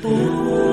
不。